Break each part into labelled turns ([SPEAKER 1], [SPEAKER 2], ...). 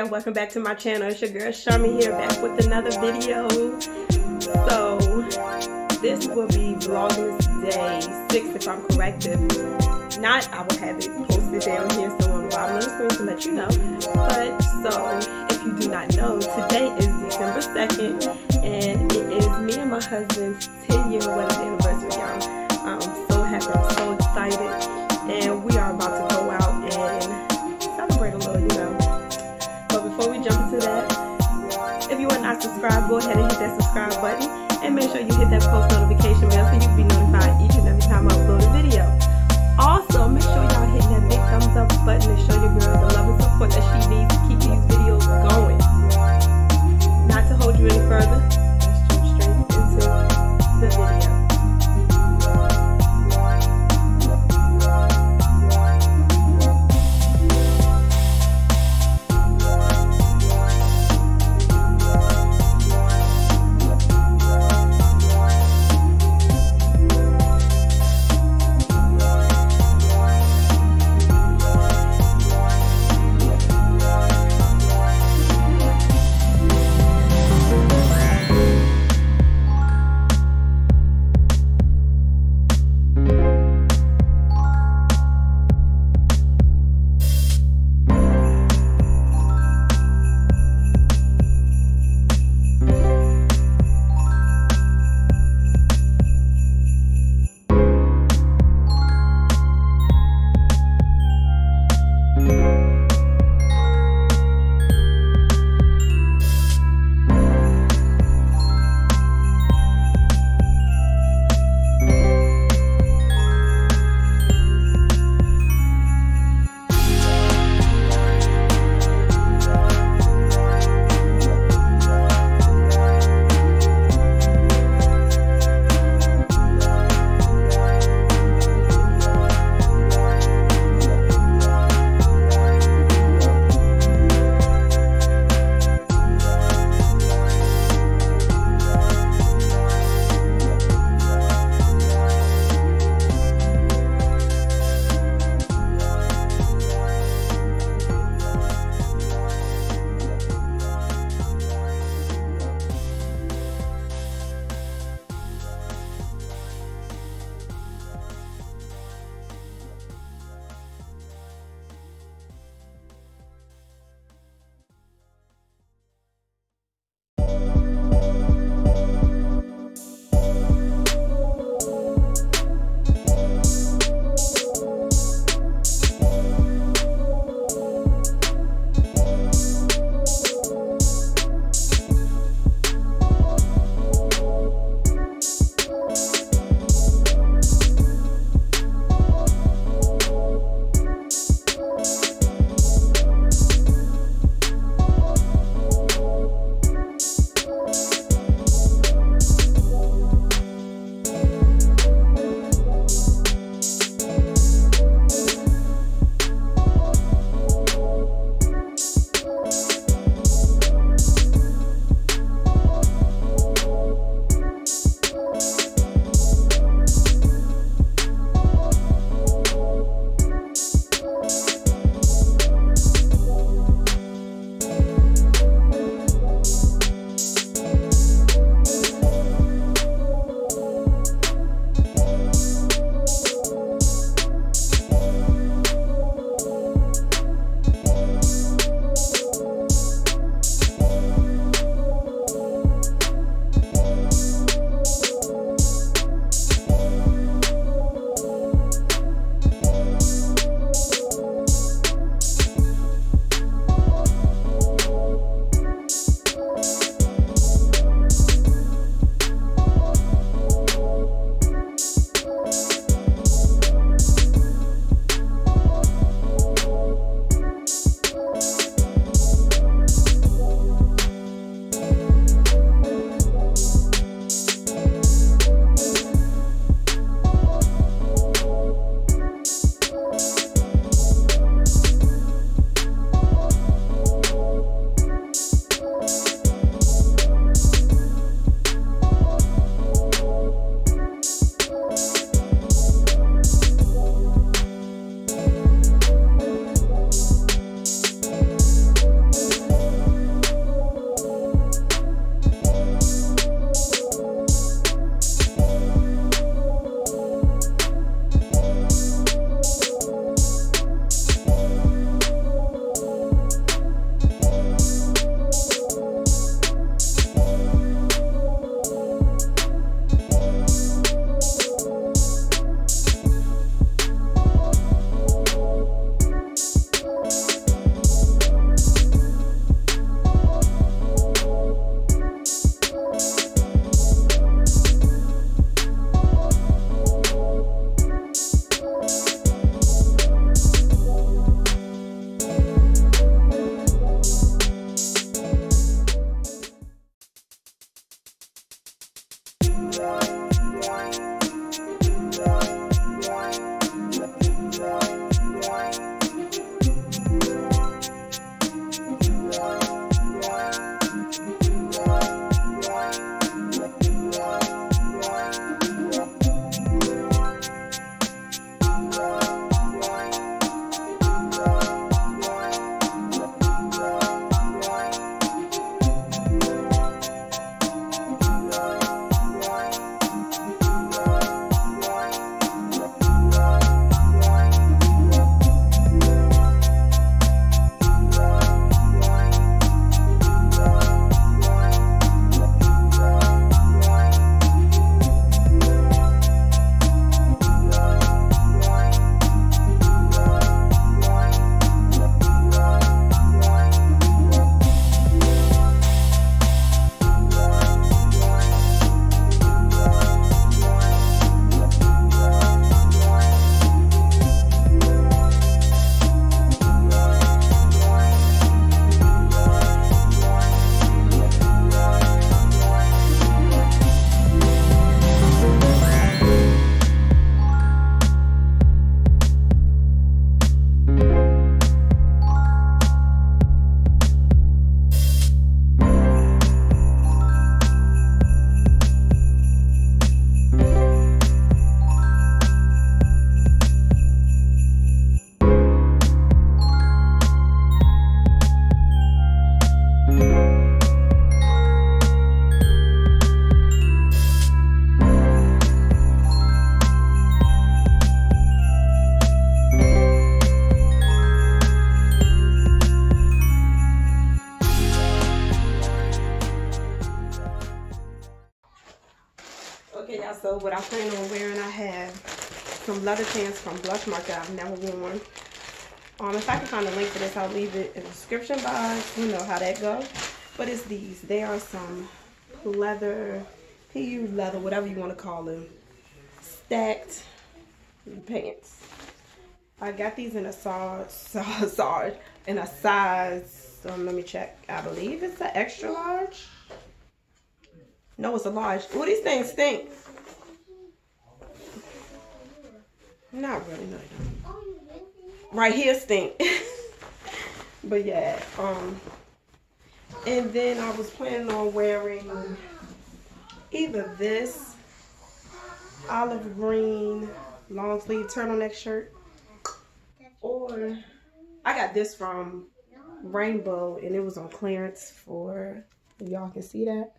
[SPEAKER 1] Y'all, welcome back to my channel. It's your girl Charmy here back with another video. So this will be Vlogmas Day 6 if I'm correct. If not, I will have it posted down here somewhere on bottom of the screen to let you know. But so if you do not know, today is December 2nd and it is me and my husband's 10 year wedding anniversary y'all. I'm so happy, I'm so excited and we are about to subscribed, go ahead and hit that subscribe button and make sure you hit that post notification bell so you can be notified each and every time I I plan on wearing, I have some leather pants from Blushmark I've never worn. Um, if I can find a link for this, I'll leave it in the description box. You know how that goes. But it's these. They are some leather, PU leather, whatever you want to call them, stacked pants. I got these in a size, size, in a size, um, let me check. I believe it's an extra large. No, it's a large. Oh, these things stink. Not really, no. Right here stink. but yeah, um, and then I was planning on wearing either this olive green long sleeve turtleneck shirt or I got this from Rainbow and it was on clearance for y'all can see that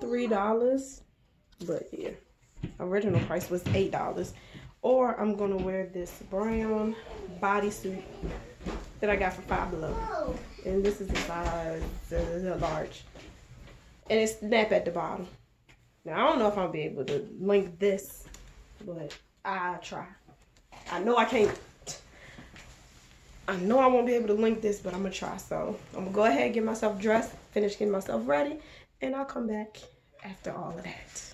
[SPEAKER 1] three dollars but yeah original price was eight dollars or I'm gonna wear this brown bodysuit that I got for five below. And this is the size the large. And it's snap at the bottom. Now I don't know if I'll be able to link this but I'll try. I know I can't. I know I won't be able to link this, but I'm gonna try. So I'm gonna go ahead and get myself dressed, finish getting myself ready, and I'll come back after all of that.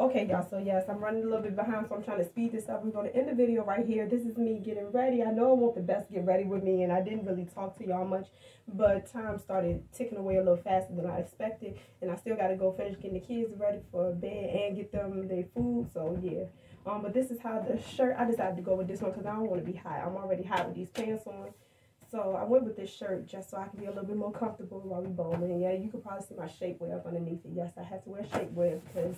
[SPEAKER 1] Okay, y'all, so yes, I'm running a little bit behind, so I'm trying to speed this up. We're going to end the video right here. This is me getting ready. I know I want the best get ready with me, and I didn't really talk to y'all much, but time started ticking away a little faster than I expected, and I still got to go finish getting the kids ready for bed and get them their food, so yeah. Um, but this is how the shirt, I decided to go with this one because I don't want to be hot. I'm already hot with these pants on. So I went with this shirt just so I can be a little bit more comfortable while we bowling. And yeah, you could probably see my shapewear up underneath it. Yes, I have to wear shapewear because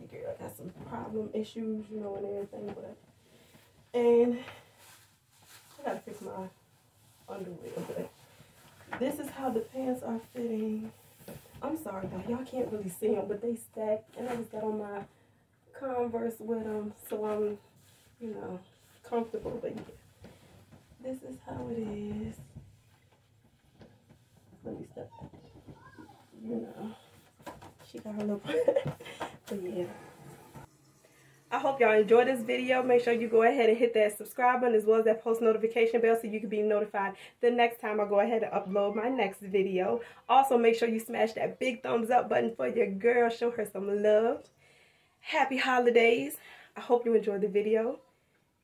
[SPEAKER 1] the girl got some problem issues, you know, and everything. But and I gotta fix my underwear. But this is how the pants are fitting. I'm sorry though, y'all can't really see them, but they stack. And I just got on my Converse with them, so I'm, you know, comfortable. But yeah, this is how it is. Let me step back. You know, she got her little, but yeah. I hope y'all enjoyed this video. Make sure you go ahead and hit that subscribe button as well as that post notification bell so you can be notified the next time I go ahead and upload my next video. Also, make sure you smash that big thumbs up button for your girl. Show her some love happy holidays. I hope you enjoyed the video.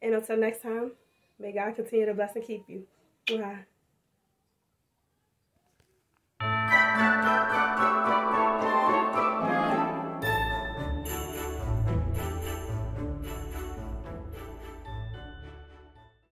[SPEAKER 1] And until next time, may God continue to bless and keep you. Bye.